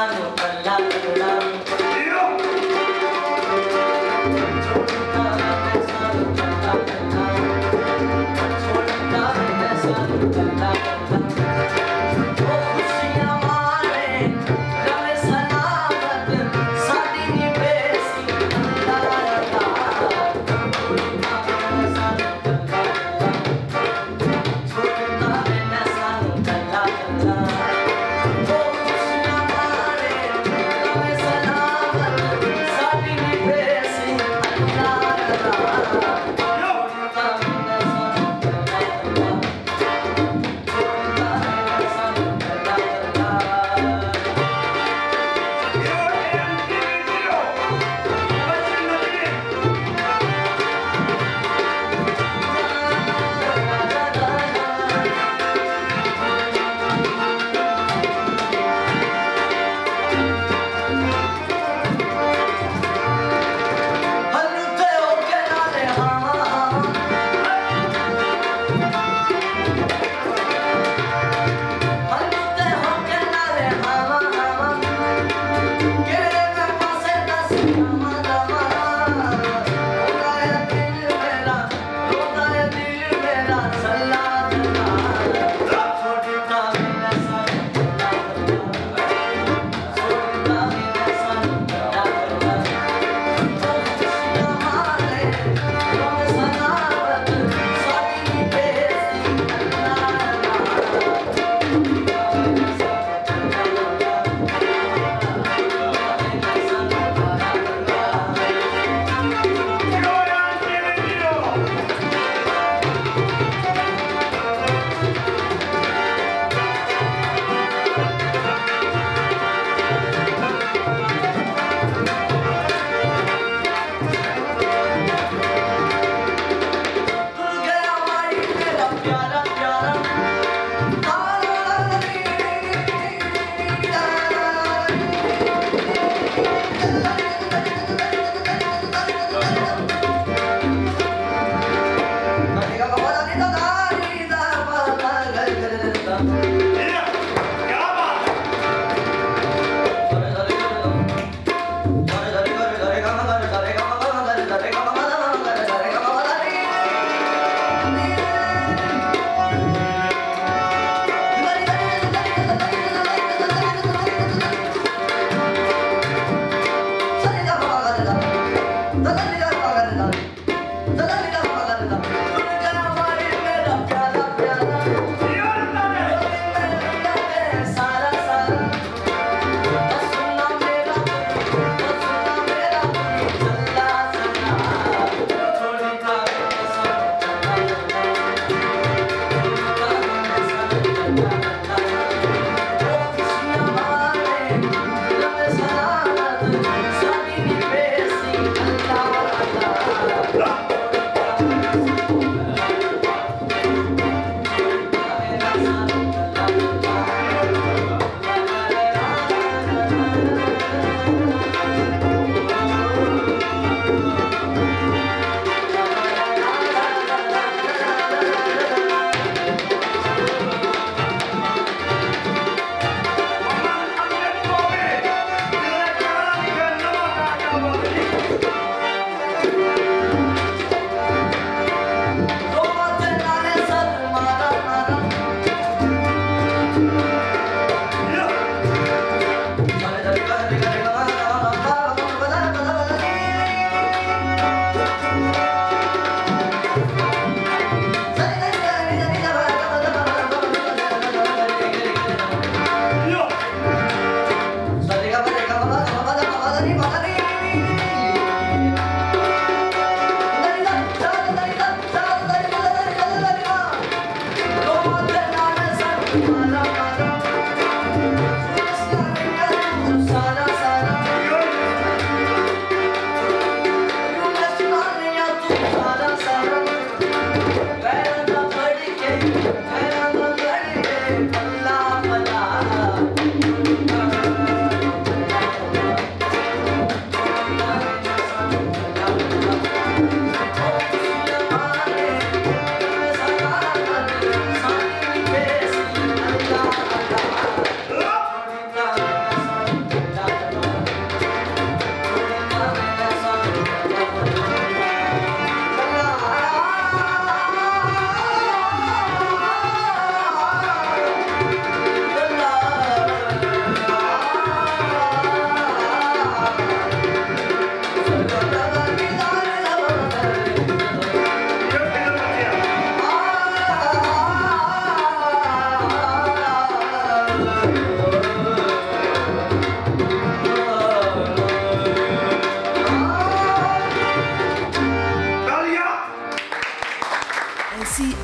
감사합니다.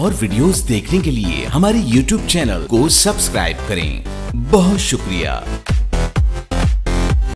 और वीडियोस देखने के लिए हमारे YouTube चैनल को सब्सक्राइब करें। बहुत शुक्रिया।